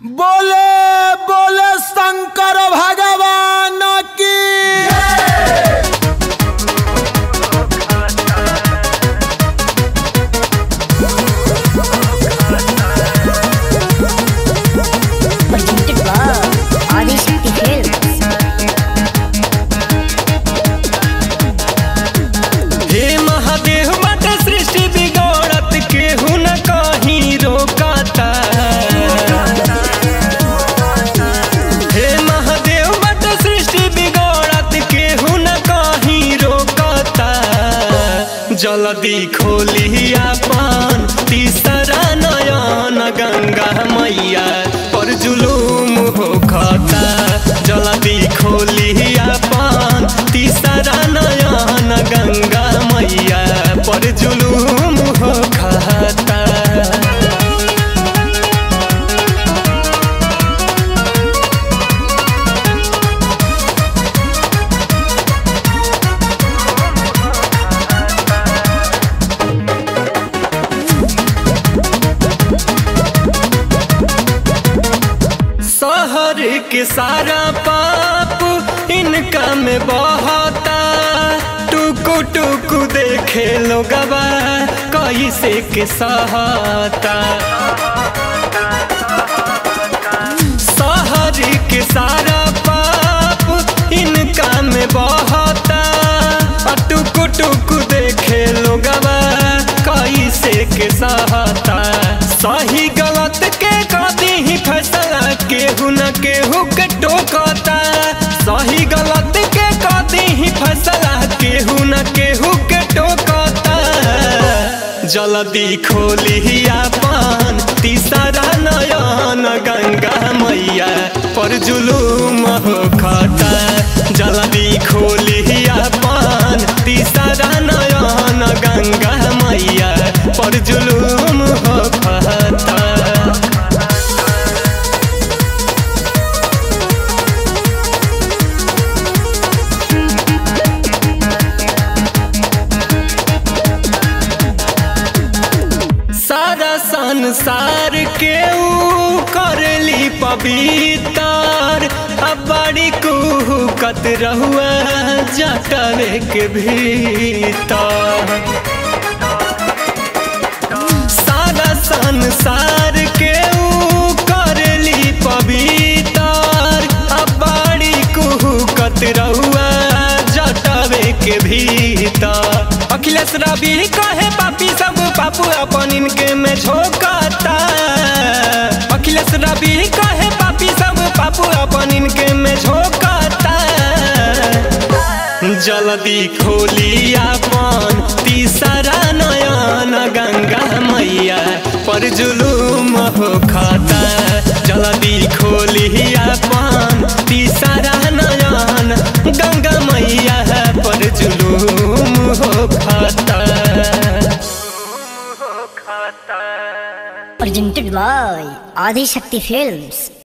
बोले बोले शंकर भगवान की जल्दी खोलिया पान तीसरा नयन गंगा मैया के सारा पाप इनका में बहता टुकु टुकु देखे लोगवा कैसे के सहता के सारा पाप बहता कैसे के जल्दी खोलिया पान तीसरा नयन गंगा मैया पर जुलूम हो संसार के ऊ करली पवित्र। बड़ी कुहकत रहुआ जटवे के भीतर। सारा संसार के ऊ करली पवित्र। बड़ी कुहकत रहुआ जटवे के भीतर। अखिलेश रवि कहे, पापी सब पापू अपन इनके में झोंकता जल्दी खोली अपन। तीसरा नयन गंगा मैया। पर जुलूम हो खाता। जल्दी खोली अपन। तीसरा नयन गंगा मैया। पर जुलूम हो खाता। Presented by Adishakti Films.